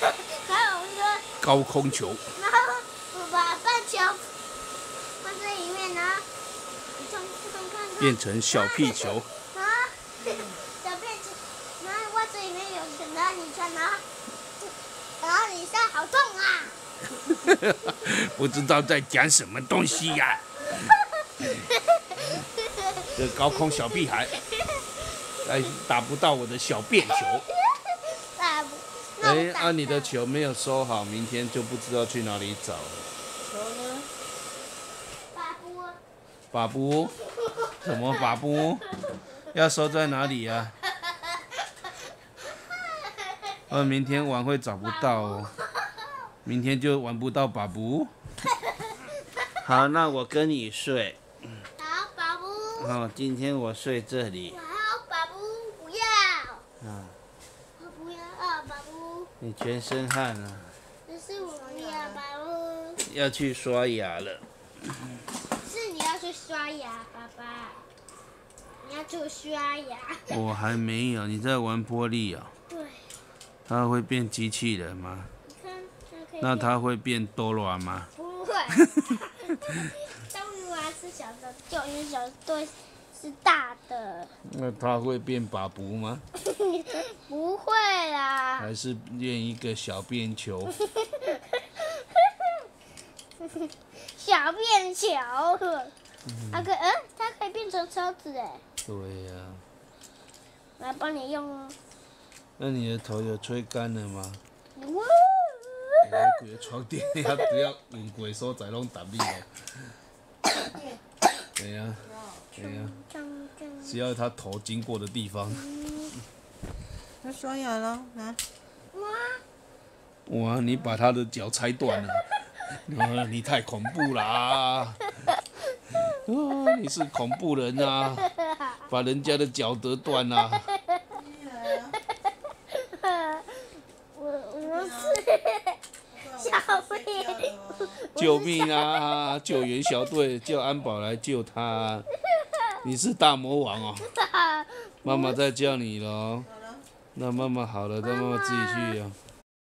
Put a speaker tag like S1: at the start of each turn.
S1: 还有一个，
S2: 高空球，
S1: 然后我把棒球放在里面，然后看看，
S2: 变成小屁球，
S1: 然后小屁球，然后袜子里面有钱，然后你穿，然后然后你说好痛啊！
S2: 不知道在讲什么东西呀、这高空小屁孩，哎，打不到我的小便球。
S1: 啊，那
S2: 你的
S1: 的
S2: 球没有收好，明天就不知道去哪里找了。
S3: 球呢？
S1: 把布，
S2: 把布？什么把布？要收在哪里呀、呃，明天晚会找不到哦，明天就玩不到把布。好，那我跟你睡。
S1: 好，把布，
S2: 好，今天我睡这里。
S1: 好，巴布不要，
S2: 啊，
S1: 我不要啊，巴布，
S2: 你全身汗了，
S1: 这是我不要，巴布，
S2: 要去刷牙了。
S1: 是你要去刷牙，爸爸，你要去刷牙，
S2: 我还没有，你在玩玻璃啊、
S1: 对，
S2: 它会变机器人吗？
S1: 看，这可以
S2: 那
S1: 变
S2: 它会变多软吗？
S1: 不会，哆啦是小的，九鱼小队是大的，
S2: 那它会变把布吗？还是练一个小便球？
S1: 小便球，它可嗯，它可以变成车子哎，
S2: 对呀、
S1: 我来帮你用哦，
S2: 那你的头有吹干了吗？
S1: 哇，
S2: 我规个床垫 要不要用过的所在拢搭你哦。对呀、对呀、只要他头经过的地方。
S3: 要刷牙了，来，
S1: 哇，
S2: 哇，你把他的脚踩断了，啊，你太恐怖啦！啊，你是恐怖人啊，把人家的脚折断啦！
S1: 我我是小便，
S2: 救命啊！救援小队叫安保来救他。你是大魔王哦，妈妈在叫你了哦。那慢慢好了再慢慢自己去养